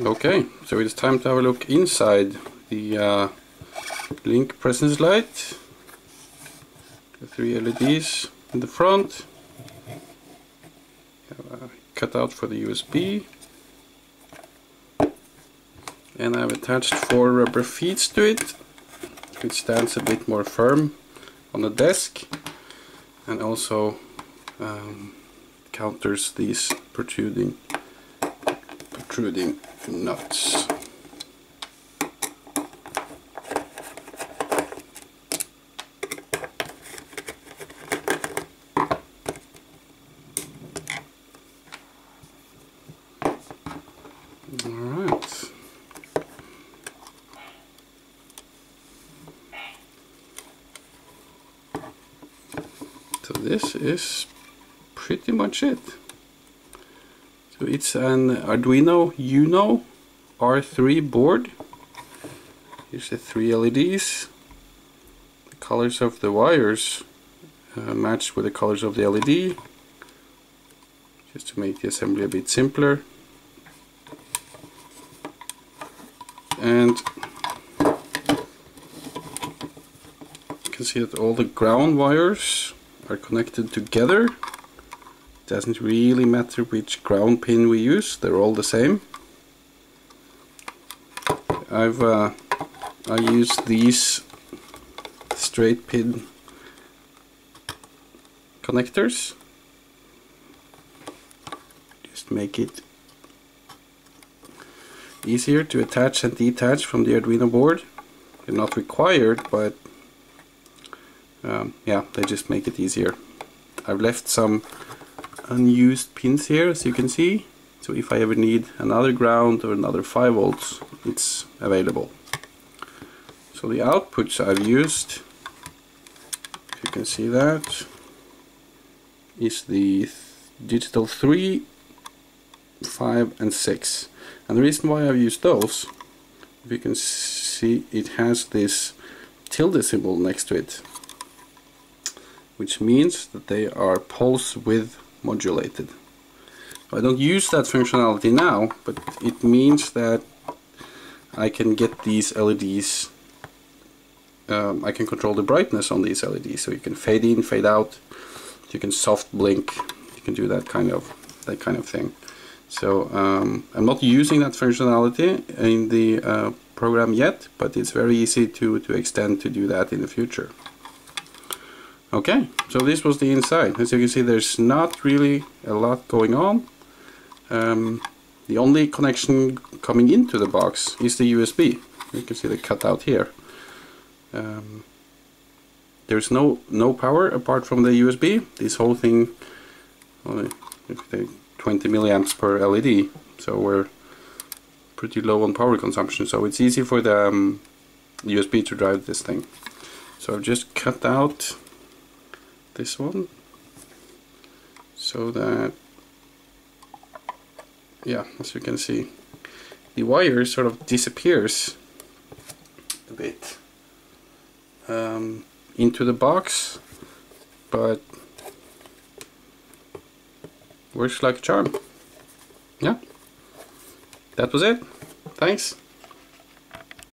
Okay, so it's time to have a look inside the uh, Lync presence light. The three LEDs in the front. Cut out for the USB. And I've attached four rubber feet to it, which stands a bit more firm on the desk and also um, counters these protruding protruding nuts. So this is pretty much it. So it's an Arduino Uno R3 board. Here's the three LEDs. The colors of the wires uh, match with the colors of the LED. Just to make the assembly a bit simpler. And you can see that all the ground wires are connected together doesn't really matter which ground pin we use, they're all the same. I've uh, I use these straight pin connectors. Just make it easier to attach and detach from the Arduino board. They're not required, but um, yeah, they just make it easier. I've left some unused pins here as you can see. So if I ever need another ground or another 5 volts it's available. So the outputs I've used you can see that is the digital 3 5 and 6 and the reason why I've used those if you can see it has this tilde symbol next to it which means that they are pulse width modulated. I don't use that functionality now, but it means that I can get these LEDs, um, I can control the brightness on these LEDs, so you can fade in, fade out, you can soft blink, you can do that kind of that kind of thing. So um, I'm not using that functionality in the uh, program yet, but it's very easy to, to extend to do that in the future. Okay, so this was the inside. As you can see, there's not really a lot going on. Um, the only connection coming into the box is the USB. You can see the cutout here. Um, there's no no power apart from the USB. This whole thing, well, 20 milliamps per LED, so we're pretty low on power consumption. So it's easy for the um, USB to drive this thing. So I've just cut out this one. So that yeah as you can see the wire sort of disappears a bit um, into the box but works like a charm. Yeah. That was it. Thanks